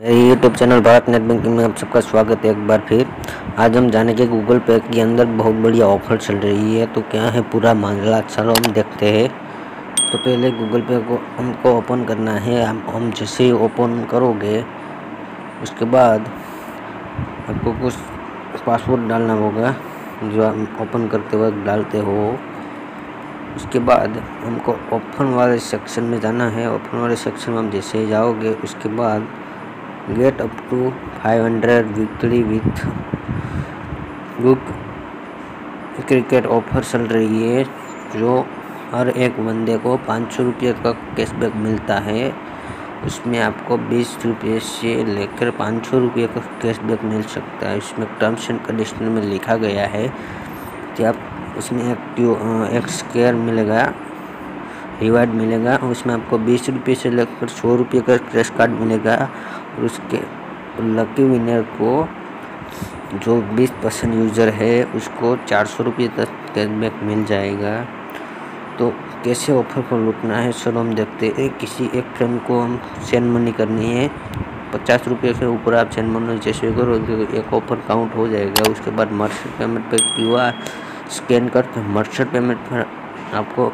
मेरे YouTube channel Bharat net banking में आप सबका स्वागत है एक बार फिर। आज हम जानेंगे गूगल पे के अंदर बहुत बढ़िया ऑफ़र चल रही है तो क्या है पूरा मामला? चलो हम देखते हैं। तो पहले गूगल पे को हमको ओपन करना है। हम हम जैसे ही ओपन करोगे, उसके बाद आपको कुछ पासवर्ड डालना होगा, जो हम ओपन करते वक्त डालते हो। उसके बाद हमको ओपन वाले सेक्शन में जाना है। ओपन वाले सेक्शन में हम जैसे ही जाओगे, उसके बाद get up to 500 weekly with book cricket offer चल रही है, जो हर एक बंदे को पाँच सौ रुपये का कैशबैक मिलता है। उसमें आपको बीस रुपये से लेकर पाँच सौ रुपये का कैशबैक मिल सकता है। इसमें टर्म्स एंड कंडीशन में लिखा गया है कि आप उसमें एक एक मिलेगा। रिवार्ड मिलेगा उसमें आपको बीस रुपये से लेकर सौ रुपये का क्रैश कार्ड मिलेगा और उसके लकी विनर को जो 20 परसेंट यूज़र है उसको चार सौ रुपये तक कैशबैक मिल जाएगा। तो कैसे ऑफ़र को लुटना है सर हम देखते हैं। किसी एक फ्रेंड को हम सेंड मनी करनी है, पचास रुपये के ऊपर आप सेंड मनी जैसे करो तो एक ऑफ़र काउंट हो जाएगा। उसके बाद मर्चेंट पेमेंट पे क्यू आर स्कैन करके मर्चेंट पेमेंट पर आपको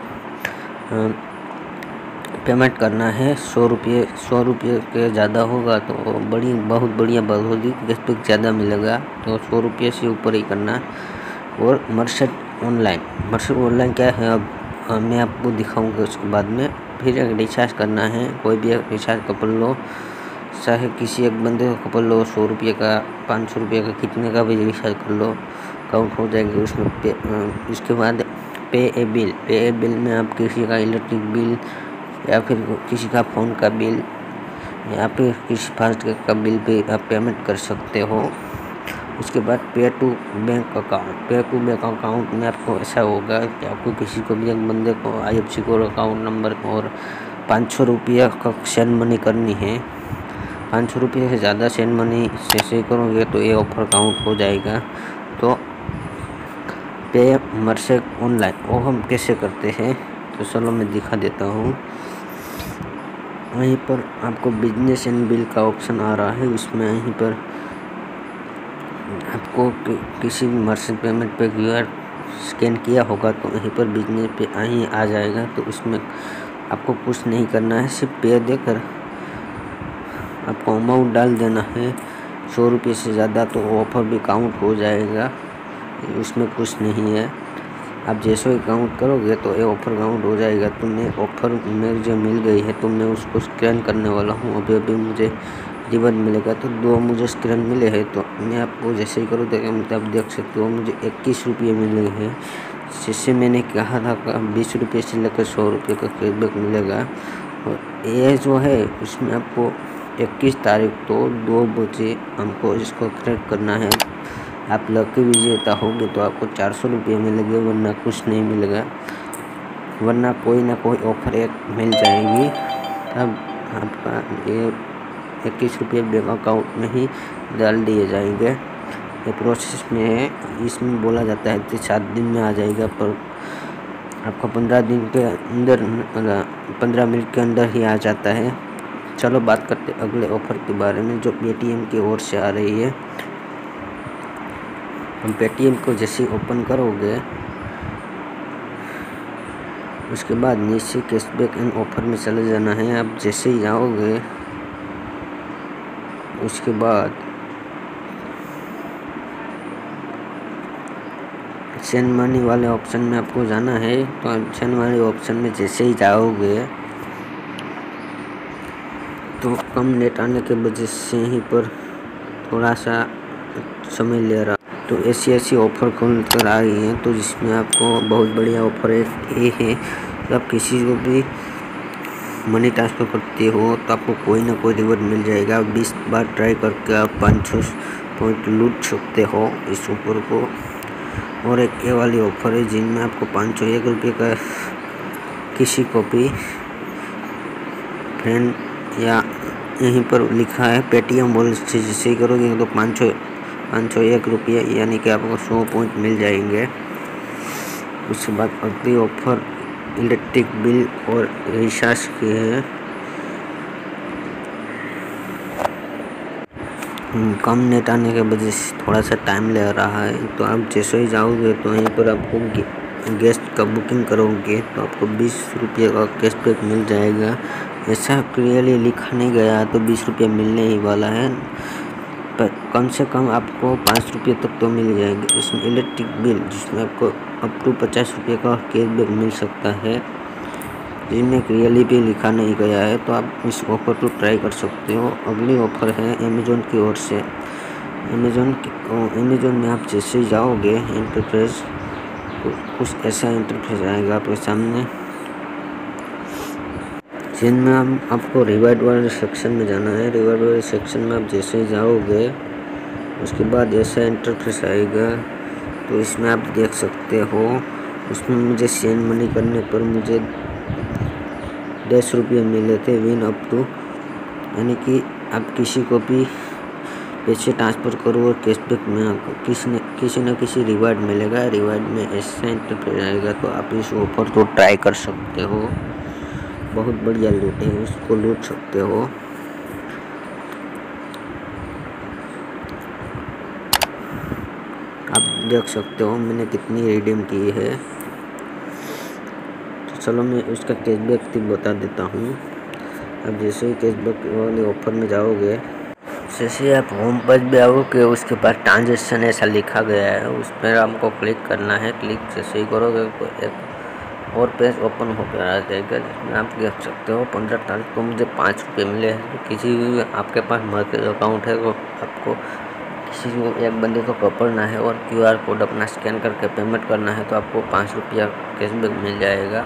पेमेंट करना है, सौ रुपये सौ रुपये के ज़्यादा होगा तो बड़ी, बहुत बढ़िया बात होगी कैशबैक ज़्यादा मिलेगा तो सौ रुपये से ऊपर ही करना और मर्शट ऑनलाइन मर्शट ऑनलाइन क्या है अब मैं आपको दिखाऊँगा उसके बाद में। फिर रिचार्ज करना है, कोई भी रिचार्ज कपल लो, चाहे किसी एक बंदे का कपल लो, सौ रुपये का, पाँच सौ रुपये का, कितने का भी रिचार्ज कर लो काउंट हो जाएगा उसमें पे उसके बाद पे ए बिल पे ए बिल में आप किसी का इलेक्ट्रिक बिल या फिर किसी का फ़ोन का बिल या फिर किसी फास्ट का बिल पे आप पेमेंट कर सकते हो। उसके बाद pay to bank account pay to bank account में आपको ऐसा होगा कि आपको किसी को भी एक बंदे को I F C code account number और पाँच सौ रुपये का सेंड मनी करनी है। पाँच सौ रुपये से ज़्यादा सेंड मनी जैसे करोगे तो ये ऑफ़र काउंट हो जाएगा। तो पे मर्से ऑनलाइन। वो हम कैसे करते हैं? तो चलो मैं दिखा देता हूँ। वहीं पर आपको बिज़नेस एंड बिल का ऑप्शन आ रहा है। उसमें यहीं पर आपको कि, किसी भी मर्चेंट पेमेंट पे क्यू आर स्कैन किया होगा तो वहीं पर बिज़नेस पे ही आ जाएगा। तो उसमें आपको कुछ नहीं करना है। सिर्फ़ पे देकर आपको अमाउंट डाल देना है। सौ रुपये से ज़्यादा तो ऑफ़र भी काउंट हो जाएगा। उसमें कुछ नहीं है। आप जैसे ही काउंट करोगे तो ये ऑफ़र काउंट हो जाएगा। तो मैं ऑफ़र मेरे जो मिल गई है तो मैं उसको स्कैन करने वाला हूँ। अभी अभी मुझे रिबन मिलेगा तो दो मुझे स्क्रैन मिले हैं। तो मैं आपको जैसे ही करूँ तो आप देख सकते हो, मुझे इक्कीस रुपये मिले हैं। जिससे मैंने कहा था बीस रुपये से लेकर सौ रुपये का कैशबैक मिलेगा। और ये जो है, उसमें आपको इक्कीस तारीख तो दो बजे हमको इसको करेक्ट करना है। आप लकी विजेता होगे तो आपको चार सौ रुपये मिलेंगे वरना कुछ नहीं मिलेगा। वरना कोई ना कोई ऑफ़र एक मिल जाएगी। तब आपका ये इक्कीस रुपये बैंक अकाउंट में ही डाल दिए जाएँगे। ये प्रोसेस में है इसमें बोला जाता है कि सात दिन में आ जाएगा, पर आपका पंद्रह दिन के अंदर पंद्रह मिनट के अंदर ही आ जाता है। चलो बात करते अगले ऑफ़र के बारे में, जो पेटीएम की ओर से आ रही है। हम पेटीएम को जैसे ओपन करोगे, उसके बाद नीचे कैशबैक एंड ऑफ़र में चले जाना है। आप जैसे ही जाओगे उसके बाद सेंड मनी वाले ऑप्शन में आपको जाना है। तो सेंड मनी ऑप्शन में जैसे ही जाओगे तो कम नेट आने के वजह से यहीं पर थोड़ा सा समय ले रहा तो ऐसी ऐसी ऑफ़र खुल कर आ रही हैं? तो जिसमें आपको बहुत बढ़िया ऑफ़र ये है। कि आप किसी को भी मनी ट्रांसफ़र करते हो तो आपको कोई ना कोई रिवॉर्ड मिल जाएगा। बीस बार ट्राई करके आप पाँच सौ पॉइंट लूट सकते हो इस ऑफ़र को। और एक ये वाली ऑफ़र है, जिनमें आपको पाँच सौ एक रुपये का किसी को भी फ्रेंड या यहीं पर लिखा है पेटीएम बोल से जिसे करोगे तो पाँच सौ पाँच सौ एक रुपये यानी कि आपको सौ पॉइंट मिल जाएँगे। उसके बाद अगली ऑफ़र इलेक्ट्रिक बिल और रिचार्ज की है। हम्म, कम नेट आने के वजह से थोड़ा सा टाइम ले रहा है। तो आप जैसे ही जाओगे तो यहीं पर आपको गेस्ट का बुकिंग करोगे तो आपको बीस रुपये का कैशबैक मिल जाएगा। ऐसा क्लियरली लिखा नहीं गया तो बीस रुपये मिलने ही वाला है। पर कम से कम आपको पाँच रुपये तक तो मिल जाएँगे। इसमें इलेक्ट्रिक बिल जिसमें आपको अप टू पचास रुपये का कैशबैक मिल सकता है। जिनमें क्लियरली भी लिखा नहीं गया है तो आप इस ऑफ़र को ट्राई कर सकते हो। अगली ऑफ़र है अमेज़ोन की ओर से। अमेज़ोन अमेज़ोन में आप जैसे जाओगे इंटरफेस कुछ ऐसा इंटरफेस आएगा आपके सामने। जिनमें आपको रिवार्ड वाले सेक्शन में जाना है। रिवार्ड वाले सेक्शन में आप जैसे ही जाओगे, उसके बाद ऐसा इंटरफेस आएगा तो इसमें आप देख सकते हो, उसमें मुझे सेंड मनी करने पर मुझे दस रुपये मिले थे विन अप टू यानी कि आप किसी को भी पैसे ट्रांसफ़र करो और कैशबैक में आपको किसी न किसी न किसी रिवार्ड मिलेगा। रिवार्ड में ऐसा इंटरफेस आएगा तो आप इस ऑफ़र को ट्राई कर सकते हो। बहुत बढ़िया लूट है, उसको लूट सकते हो। आप देख सकते हो मैंने कितनी रिडीम की है। तो चलो मैं उसका कैशबैक टिप बता देता हूँ। अब जैसे ही कैशबैक वाले ऑफ़र में जाओगे, जैसे आप होम पेज में आओगे, उसके पास ट्रांजेक्शन ऐसा लिखा गया है, उस पर आपको क्लिक करना है। क्लिक जैसे ही करोगे एक और पेज ओपन होकर आ जाएगा जिसमें आप देख सकते हो। पंद्रह तारीख को मुझे पाँच रुपये मिले हैं। किसी भी आपके पास मार्केट अकाउंट है तो आपको किसी को एक बंदे को पकड़ना है और क्यूआर कोड अपना स्कैन करके पेमेंट करना है तो आपको पाँच रुपया कैशबैक मिल जाएगा।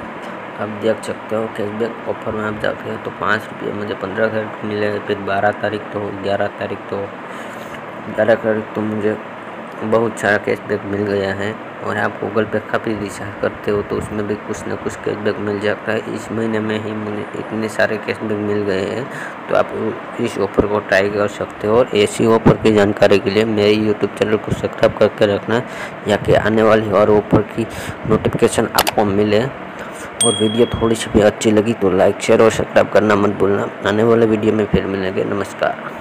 आप देख सकते हो कैशबैक ऑफ़र में आप जाते हैं तो पाँच रुपये मुझे पंद्रह तारीख मिलेगा फिर बारह तारीख तो ग्यारह तारीख तो ग्यारह तारीख तो मुझे बहुत सारा कैशबैक मिल गया है और आप गूगल पे का भी रिचार्ज करते हो तो उसमें भी कुछ ना कुछ कैशबैक मिल जाता है। इस महीने में ही मुझे इतने सारे कैशबैक मिल गए हैं तो आप इस ऑफ़र को ट्राई कर सकते हो। और ऐसी ऑफ़र की जानकारी के लिए मेरे यूट्यूब चैनल को सब्सक्राइब करके रखना या कि आने वाली और ऑफ़र की नोटिफिकेशन आपको मिले। और वीडियो थोड़ी सी भी अच्छी लगी तो लाइक शेयर और सब्सक्राइब करना मत भूलना। आने वाले वीडियो में फिर मिलेंगे। नमस्कार।